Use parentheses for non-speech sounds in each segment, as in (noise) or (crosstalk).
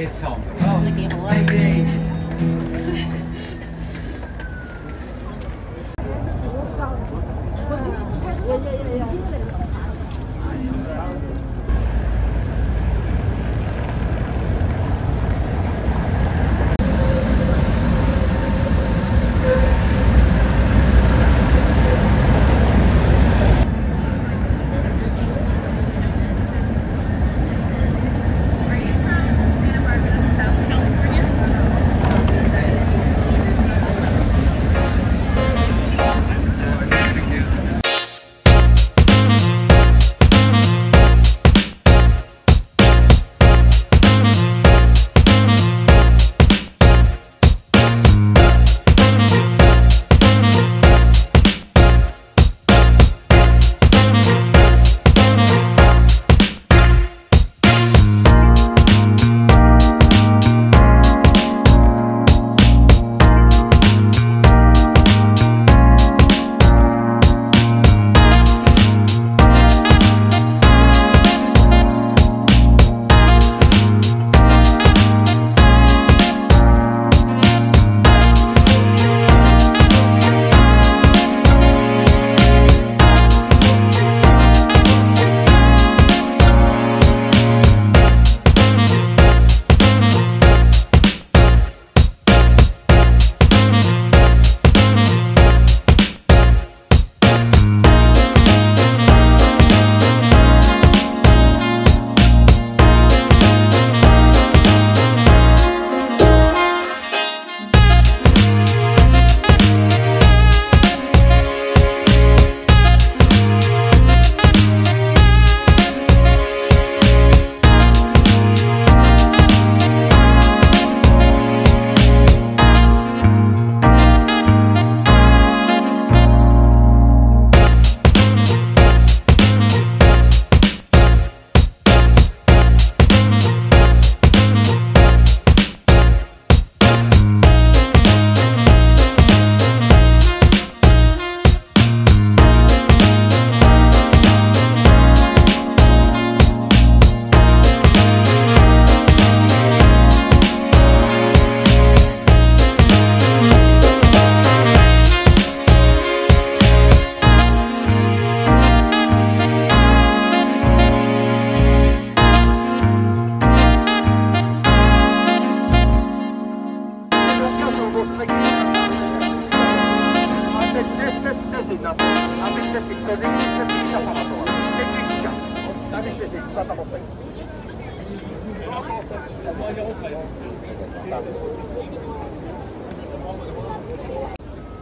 It's on oh, the road. (laughs)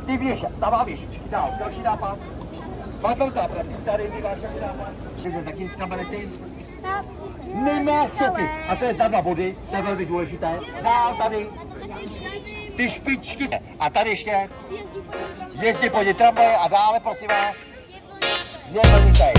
Ty věša, dává věšičky, dál, další nápad. Má tam zábradlí, tady ty váš nápad. Ty se taky z kabarety. Nemá stopy. A to je za dva body, to je velmi důležité. Dál tady, ty špičky. A tady ještě jezdí po tramvaje a dále, prosím vás. Je velité.